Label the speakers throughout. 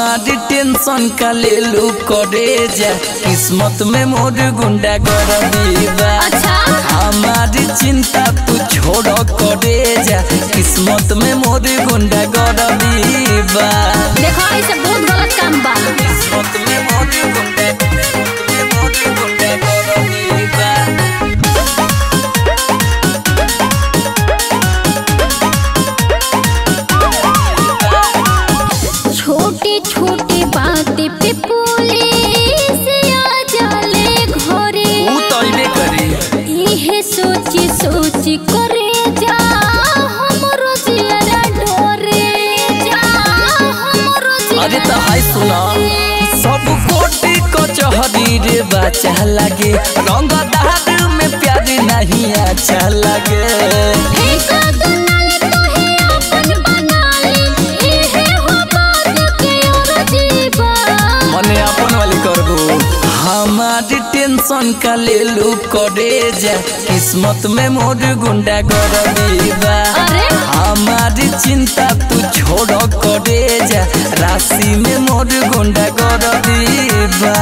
Speaker 1: हमारी टेंशन का ले लू करे जा। किस्मत में मोर गुंडा कर दीवा अरे तो हाय सुना सब कोटी कचहरी रे बचा लगे रंग दहाड़ हमारी टेंशन का ले लू करे जा। किस्मत में मोर गुंडा कर
Speaker 2: बा
Speaker 1: हमारी चिंता तू छोड़ करे जा। राशि में मोर गुंडा कर दीवा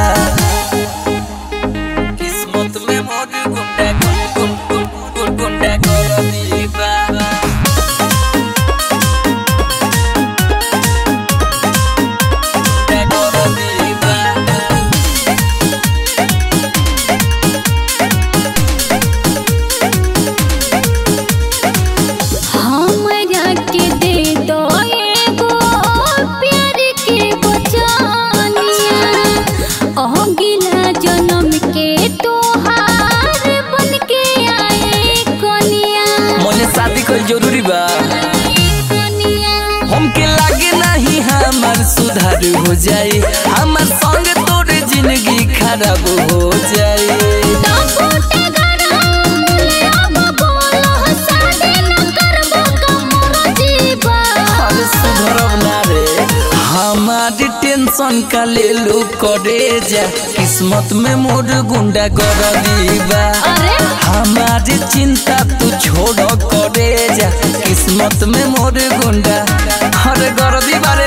Speaker 2: जन्म
Speaker 1: शादी कोई ज़रूरी बा। हमके लागे नहीं हमार हो जाए हमार संग तोरे ज़िंदगी खराब हो जाए हमारी टेंशन का ले लो करे जा। किस्मत में मोर गुंडा कर दीवा हमारी चिंता तू छोड़ करे जा। किस्मत में मोर गुंडा। हर कर दीवा रे।